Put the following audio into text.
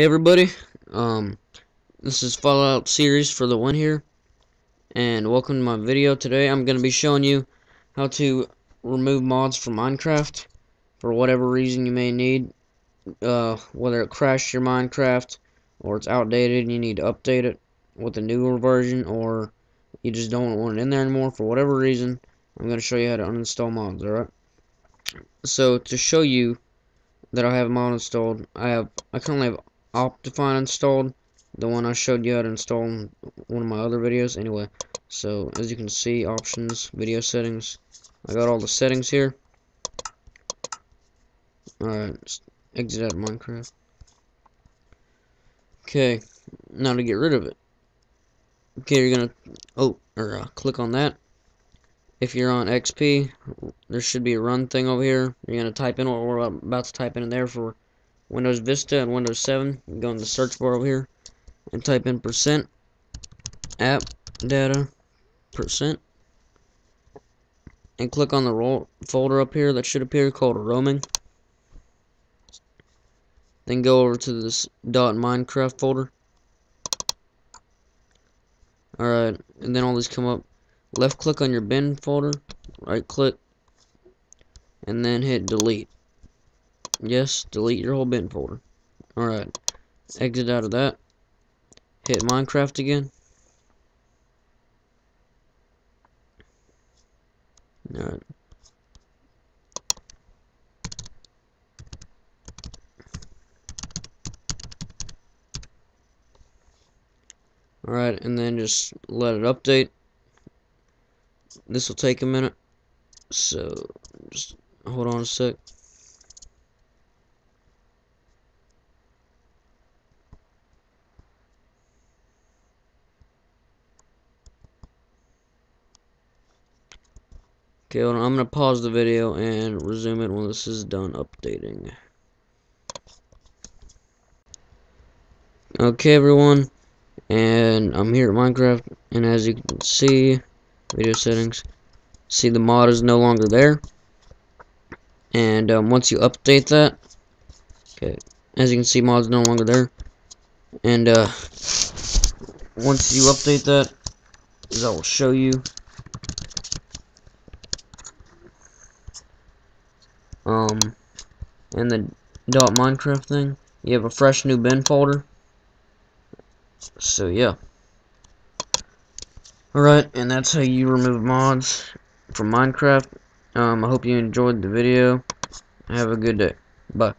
Hey everybody, um, this is Fallout series for the win here, and welcome to my video. Today I'm going to be showing you how to remove mods from Minecraft for whatever reason you may need, uh, whether it crashed your Minecraft, or it's outdated and you need to update it with a newer version, or you just don't want it in there anymore for whatever reason, I'm going to show you how to uninstall mods, alright? So, to show you that I have mod installed, I have, I currently have Optifine installed. The one I showed you how to install in one of my other videos. Anyway, so as you can see, options, video settings. I got all the settings here. Alright, exit out Minecraft. Okay, now to get rid of it. Okay, you're gonna, oh, or uh, click on that. If you're on XP, there should be a run thing over here. You're gonna type in what we're about to type in there for Windows Vista and Windows 7. Go in the search bar over here and type in percent app data percent and click on the roll folder up here that should appear called roaming. Then go over to this dot Minecraft folder. Alright, and then all these come up. Left click on your bin folder, right click, and then hit delete. Yes, delete your whole bin folder. Alright. Exit out of that. Hit Minecraft again. Alright. Alright, and then just let it update. This will take a minute. So, just hold on a sec. Okay, well, I'm going to pause the video and resume it when this is done updating. Okay, everyone, and I'm here at Minecraft, and as you can see, video settings, see the mod is no longer there, and um, once you update that, okay, as you can see, mod's no longer there, and uh, once you update that, as I will show you, um, and the dot Minecraft thing, you have a fresh new bin folder. So yeah. Alright, and that's how you remove mods from Minecraft. Um, I hope you enjoyed the video. Have a good day. Bye.